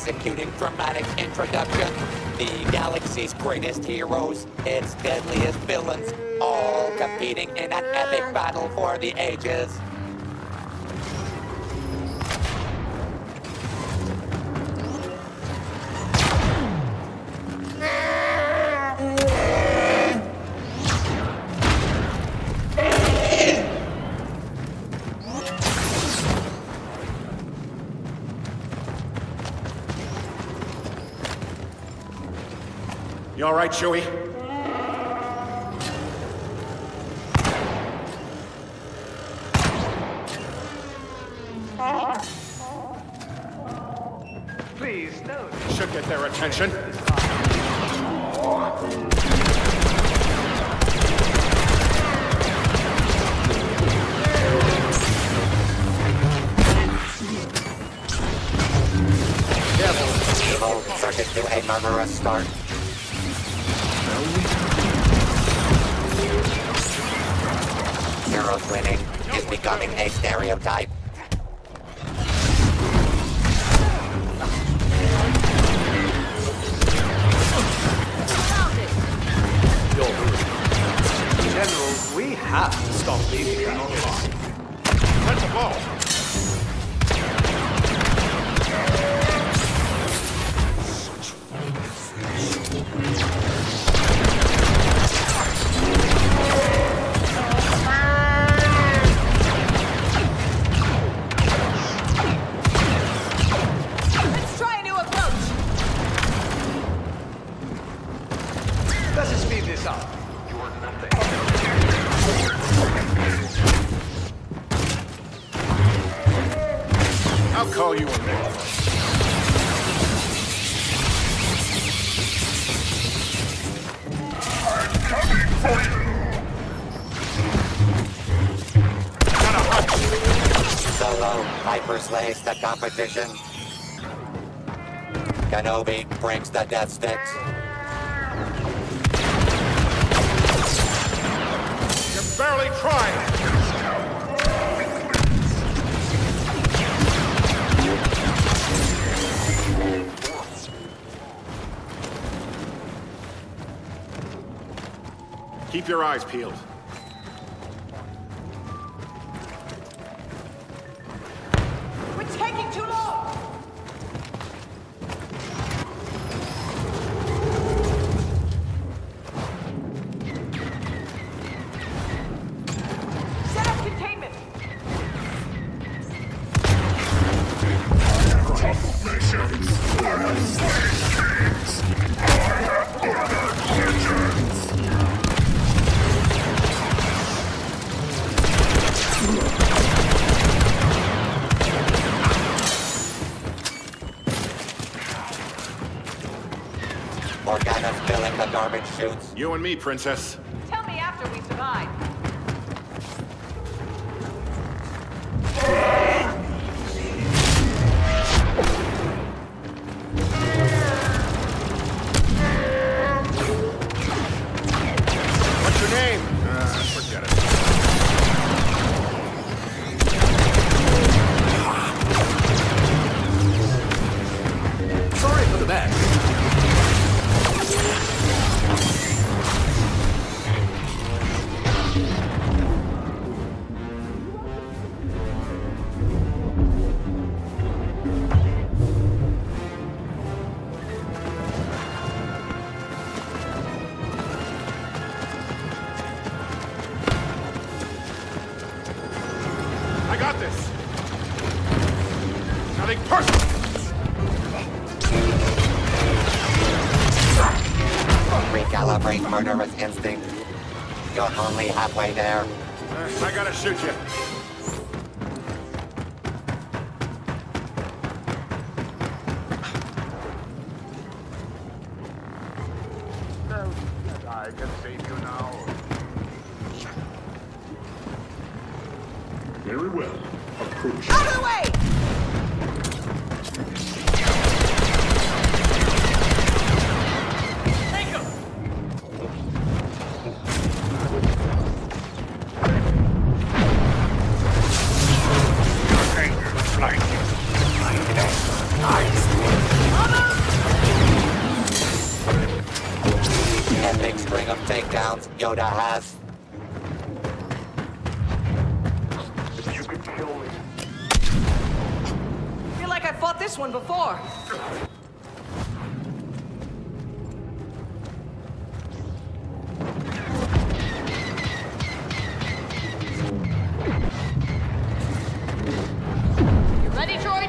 executing dramatic introduction. The galaxy's greatest heroes, its deadliest villains, all competing in an epic battle for the ages. You all right, Chewie? Please, don't. Should get their attention. Evil circuit to a murderous start. Heroes winning is becoming a stereotype. General, we have to stop leaving that online. Let's go! I'll call you a man. Solo hyperslaves the competition. Kenobi brings the death sticks. You're barely trying. Keep your eyes peeled. We're taking too long. Set up containment. Filling the garbage chutes. You and me, Princess. Recalibrate murderous instinct. You're only halfway there. Uh, I gotta shoot you. I can save you now. Very well. Approach. Yoda has. If you could kill me. I feel like I fought this one before. You ready, droid?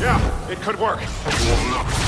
Yeah, it could work.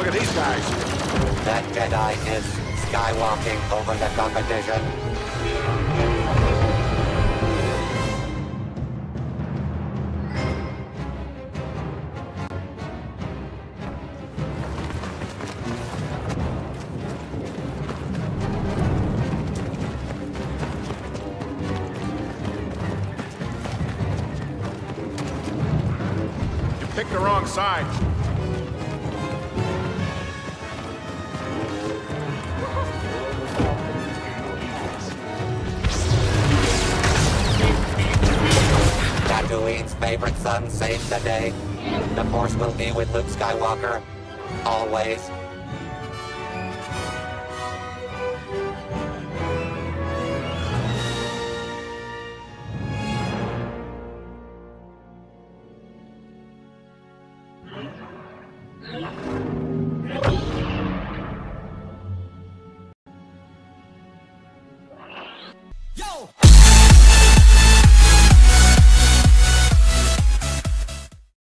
Look at these guys. That Jedi is skywalking over the competition. You picked the wrong side. Tatooine's favorite son saves the day. The Force will be with Luke Skywalker. Always. Yeah.